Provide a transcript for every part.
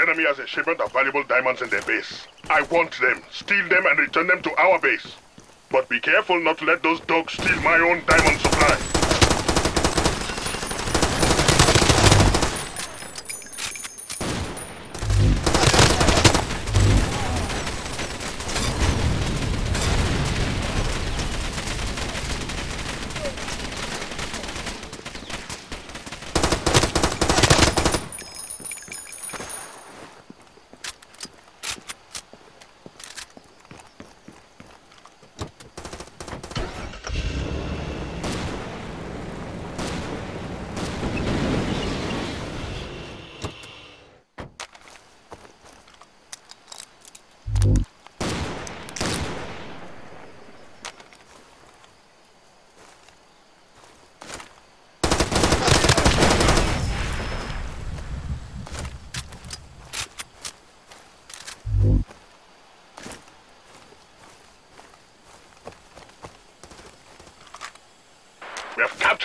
The enemy has a shipment of valuable diamonds in their base. I want them, steal them, and return them to our base. But be careful not to let those dogs steal my own diamond supply.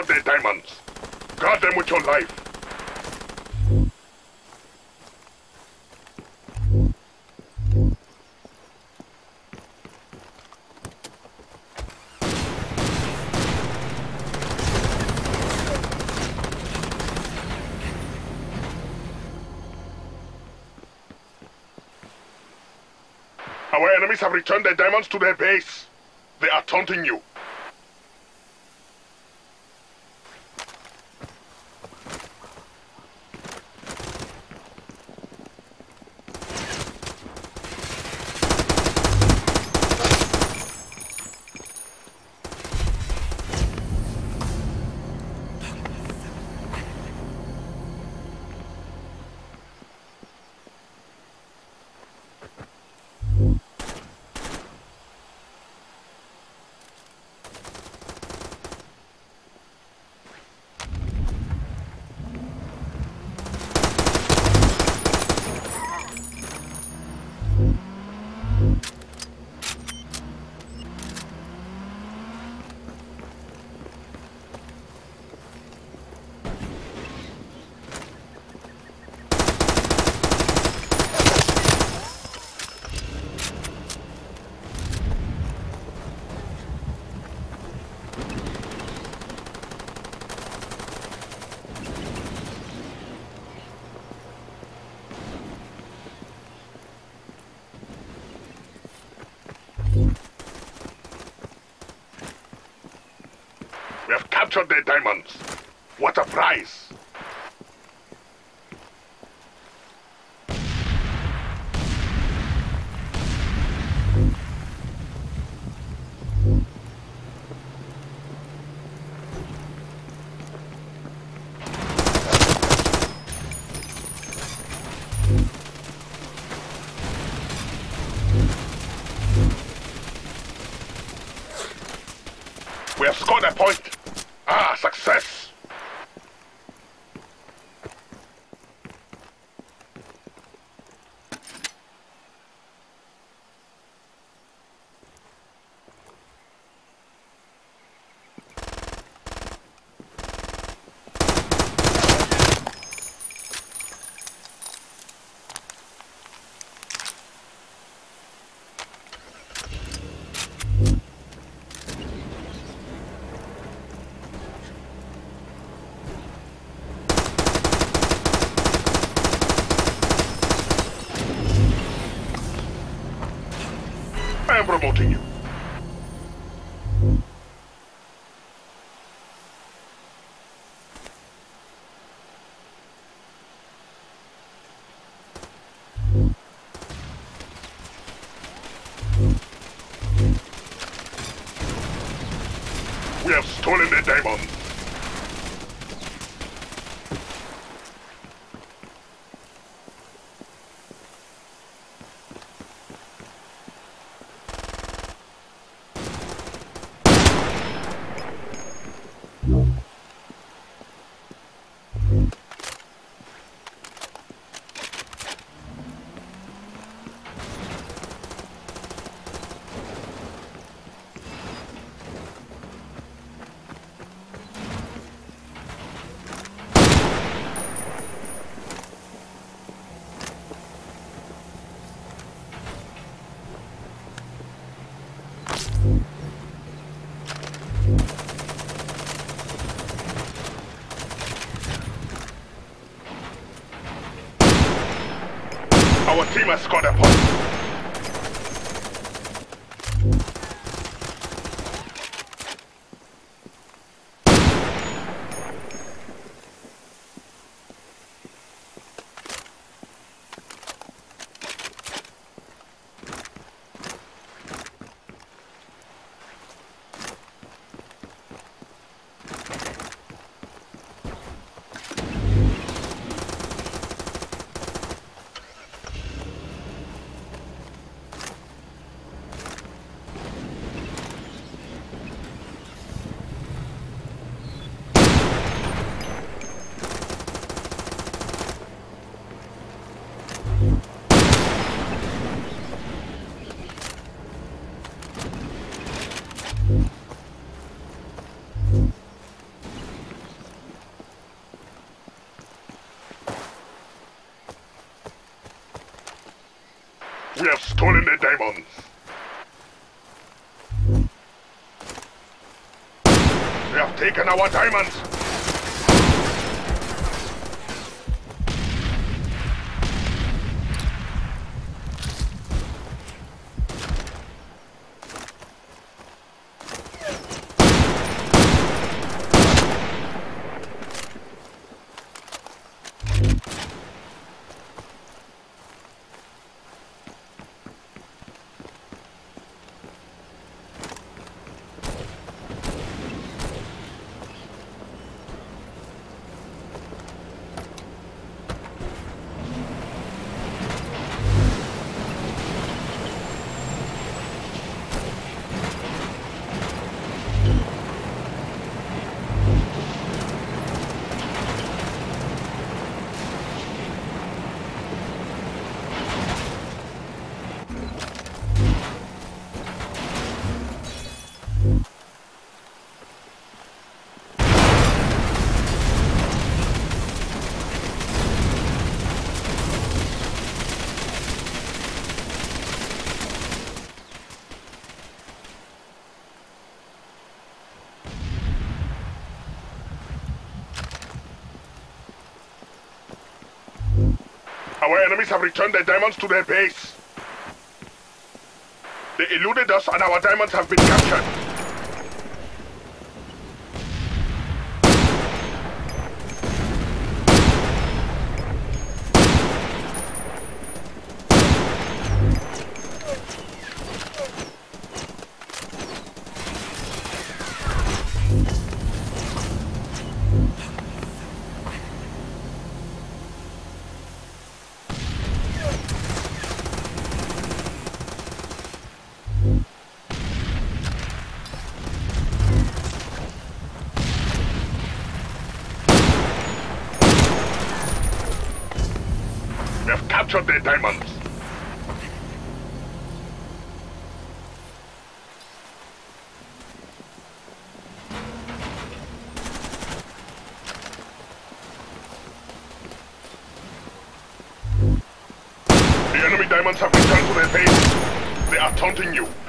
Have their diamonds. Guard them with your life. Our enemies have returned their diamonds to their base. They are taunting you. We have captured their diamonds. What a prize! I am promoting you. Stolen the. They have taken our diamonds. Our enemies have returned their diamonds to their base. They eluded us and our diamonds have been captured. Diamonds. The enemy diamonds have returned to their base. They are taunting you.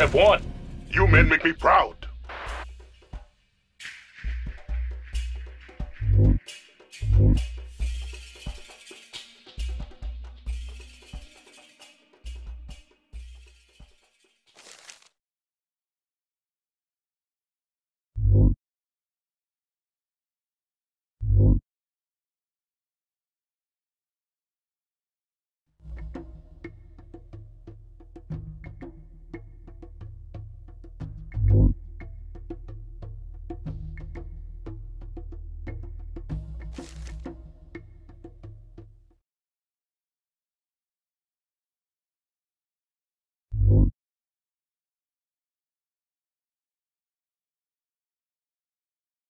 Have won. You men make me proud.